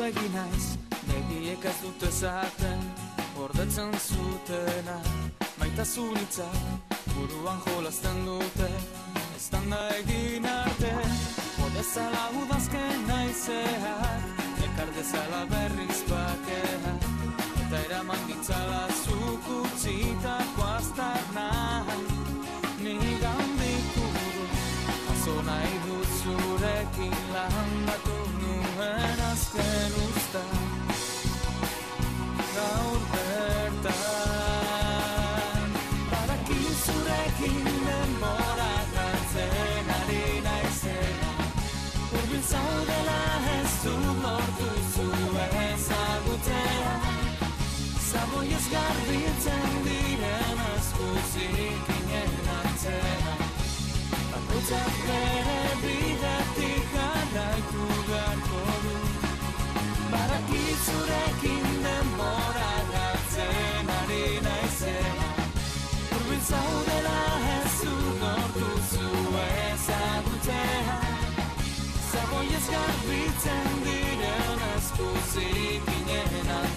Galdetu egin naiz, begiek ez dut ezaten Gordetzen zutena, maitasun hitza Buruan jolazten dute, ez da egin arte. Odezala udazken naizeak, ekar dezala berriz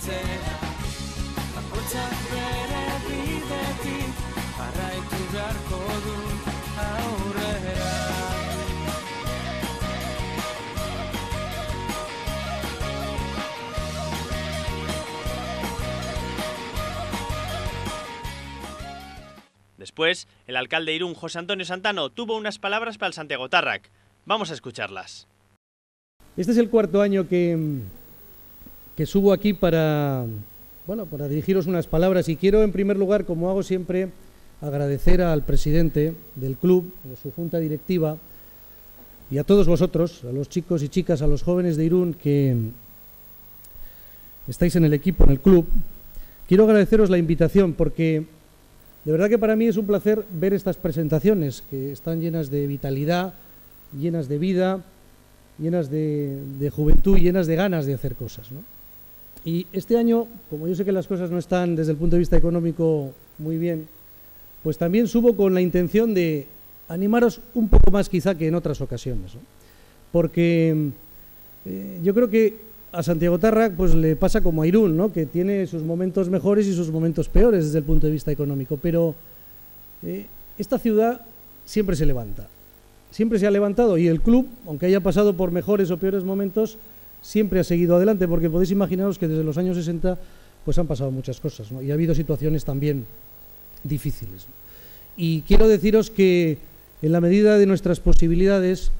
antzera bere bidetik jarraitu beharko du aurrera Después, el alcalde de Irún, José Antonio Santano, tuvo unas palabras para el Santiago Tarrac. Vamos a escucharlas. Este es el cuarto año que, que subo aquí para, bueno, para dirigiros unas palabras y quiero en primer lugar, como hago siempre, agradecer al presidente del club, a su junta directiva y a todos vosotros, a los chicos y chicas, a los jóvenes de Irún que estáis en el equipo, en el club. Quiero agradeceros la invitación porque de verdad que para mí es un placer ver estas presentaciones que están llenas de vitalidad, llenas de vida, llenas de, de juventud, llenas de ganas de hacer cosas. ¿no? Y este año, como yo sé que las cosas no están desde el punto de vista económico muy bien, pues también subo con la intención de animaros un poco más quizá que en otras ocasiones. Porque eh, yo creo que a Santiago Tarrac pues le pasa como a Irún, ¿no? que tiene sus momentos mejores y sus momentos peores desde el punto de vista económico, pero eh, esta ciudad siempre se levanta, siempre se ha levantado y el club, aunque haya pasado por mejores o peores momentos, siempre ha seguido adelante, porque podéis imaginaros que desde los años 60 pues han pasado muchas cosas y ha habido situaciones también difíciles. Y quiero deciros que en la medida de nuestras posibilidades,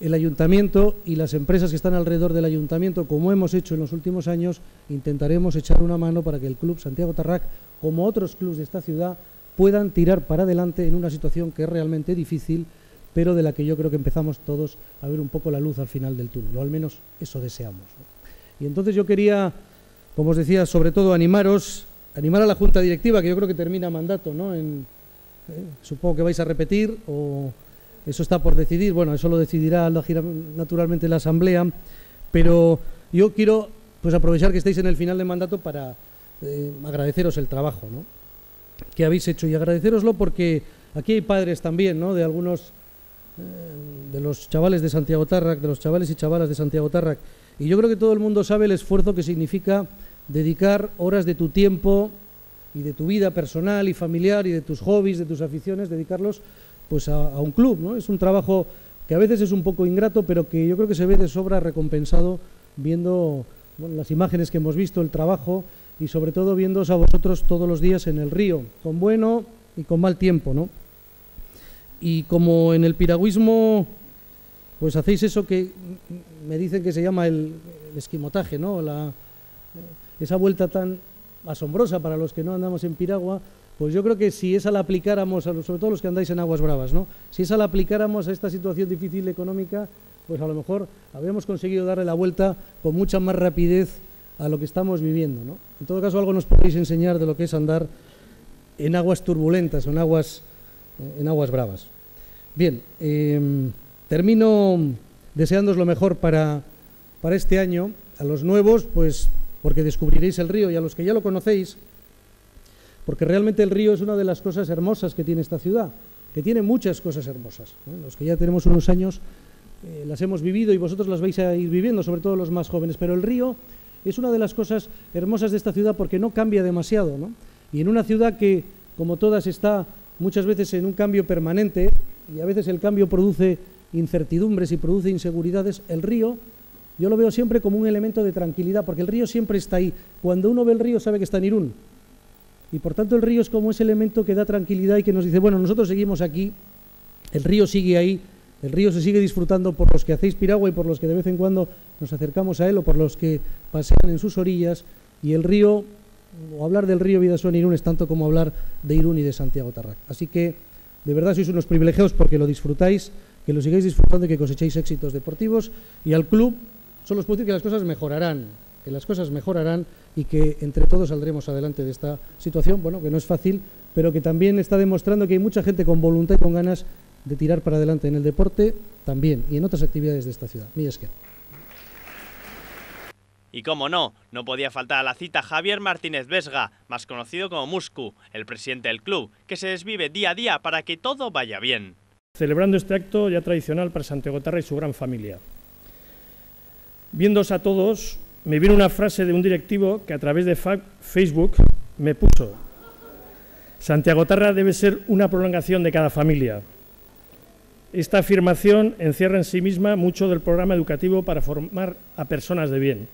el ayuntamiento y las empresas que están alrededor del ayuntamiento, como hemos hecho en los últimos años, intentaremos echar una mano para que el Club Santiago Tarrac, como otros clubes de esta ciudad, puedan tirar para adelante en una situación que es realmente difícil, pero de la que yo creo que empezamos todos a ver un poco la luz al final del túnel, o al menos eso deseamos. Y entonces yo quería, como os decía, sobre todo animaros, animar a la Junta Directiva, que yo creo que termina mandato, ¿no? En, eh, supongo que vais a repetir o eso está por decidir, bueno, eso lo decidirá naturalmente la Asamblea, pero yo quiero pues aprovechar que estáis en el final de mandato para eh, agradeceros el trabajo ¿no? que habéis hecho y agradeceroslo porque aquí hay padres también, ¿no? de algunos de los chavales de Santiago Tarrac, de los chavales y chavalas de Santiago Tarrac, y yo creo que todo el mundo sabe el esfuerzo que significa dedicar horas de tu tiempo y de tu vida personal y familiar y de tus hobbies, de tus aficiones, dedicarlos pues a, un club. ¿no? Es un trabajo que a veces es un poco ingrato, pero que yo creo que se ve de sobra recompensado viendo las imágenes que hemos visto, el trabajo y sobre todo viéndoos a vosotros todos los días en el río, con bueno y con mal tiempo. ¿no? Y como en el piragüismo, pues hacéis eso que me dicen que se llama el, esquimotaje, ¿no? La, esa vuelta tan asombrosa para los que no andamos en piragua, pues yo creo que si esa la aplicáramos, sobre todo los que andáis en aguas bravas, ¿no? si esa la aplicáramos a esta situación difícil económica, pues a lo mejor habríamos conseguido darle la vuelta con mucha más rapidez a lo que estamos viviendo. ¿no? En todo caso, algo nos podéis enseñar de lo que es andar en aguas turbulentas en aguas, en aguas bravas. Bien, eh, termino deseándoos lo mejor para, para este año. A los nuevos, pues porque descubriréis el río y a los que ya lo conocéis, porque realmente el río es una de las cosas hermosas que tiene esta ciudad, que tiene muchas cosas hermosas. Los que ya tenemos unos años, eh, las hemos vivido y vosotros las vais a ir viviendo, sobre todo los más jóvenes, pero el río es una de las cosas hermosas de esta ciudad porque no cambia demasiado, ¿no? Y en una ciudad que, como todas, está muchas veces en un cambio permanente y a veces el cambio produce incertidumbres y produce inseguridades, el río yo lo veo siempre como un elemento de tranquilidad, porque el río siempre está ahí. Cuando uno ve el río sabe que está en Irún. Y por tanto el río es como ese elemento que da tranquilidad y que nos dice, bueno, nosotros seguimos aquí, el río sigue ahí, el río se sigue disfrutando por los que hacéis piragua y por los que de vez en cuando nos acercamos a él o por los que pasean en sus orillas. Y el río, o hablar del río Vidasoa en Irún es tanto como hablar de Irún y de Santiago Tarrac. Así que de verdad sois unos privilegiados porque lo disfrutáis, que lo sigáis disfrutando y que cosechéis éxitos deportivos. Y al club solo os puedo decir que las cosas mejorarán, que las cosas mejorarán y que entre todos saldremos adelante de esta situación, bueno, que no es fácil, pero que también está demostrando que hay mucha gente con voluntad y con ganas de tirar para adelante en el deporte también y en otras actividades de esta ciudad. que. Y como no, no podía faltar a la cita Javier Martínez Vesga, más conocido como Muscu, el presidente del club, que se desvive día a día para que todo vaya bien. Celebrando este acto ya tradicional para Santiago Tarra y su gran familia. Viéndose a todos, me vino una frase de un directivo que a través de Facebook me puso. Santiago Tarra debe ser una prolongación de cada familia. Esta afirmación encierra en sí misma mucho del programa educativo para formar a personas de bien.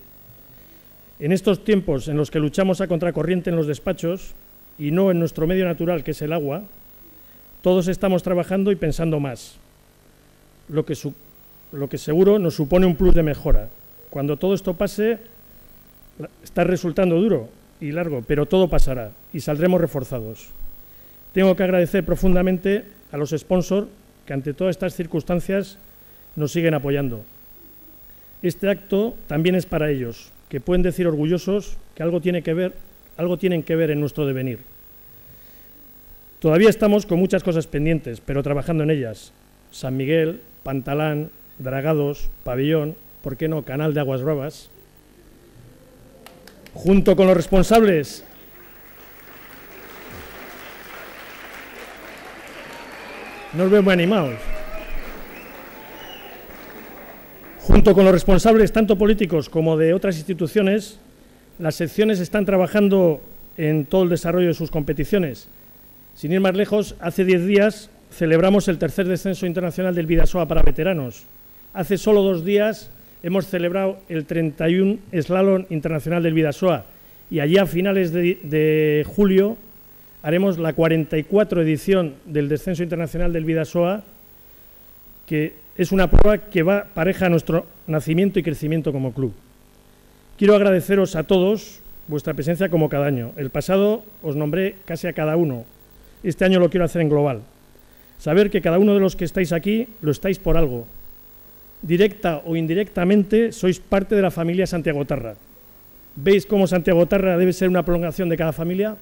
En estos tiempos en los que luchamos a contracorriente en los despachos y no en nuestro medio natural, que es el agua, todos estamos trabajando y pensando más, lo que, seguro nos supone un plus de mejora. Cuando todo esto pase, está resultando duro y largo, pero todo pasará y saldremos reforzados. Tengo que agradecer profundamente a los sponsors que ante todas estas circunstancias nos siguen apoyando. Este acto también es para ellos, que pueden decir orgullosos que algo, tiene que ver, algo tienen que ver en nuestro devenir. Todavía estamos con muchas cosas pendientes, pero trabajando en ellas. San Miguel, Pantalán, Dragados, Pabellón, ¿por qué no? Canal de Aguas Bravas, junto con los responsables Nos veo muy animados. Junto con los responsables, tanto políticos como de otras instituciones, las secciones están trabajando en todo el desarrollo de sus competiciones. Sin ir más lejos, hace diez días celebramos el tercer descenso internacional del Vidasoa para veteranos. Hace solo dos días hemos celebrado el 31 Slalom Internacional del Vidasoa y allí a finales de, julio haremos la 44 edición del Descenso Internacional del Vidasoa, que es una prueba que va pareja a nuestro nacimiento y crecimiento como club. Quiero agradeceros a todos vuestra presencia como cada año. El pasado os nombré casi a cada uno. Este año lo quiero hacer en global. Saber que cada uno de los que estáis aquí lo estáis por algo, directa o indirectamente, sois parte de la familia Santiago Tarra. ¿Veis cómo Santiago Tarra debe ser una prolongación de cada familia?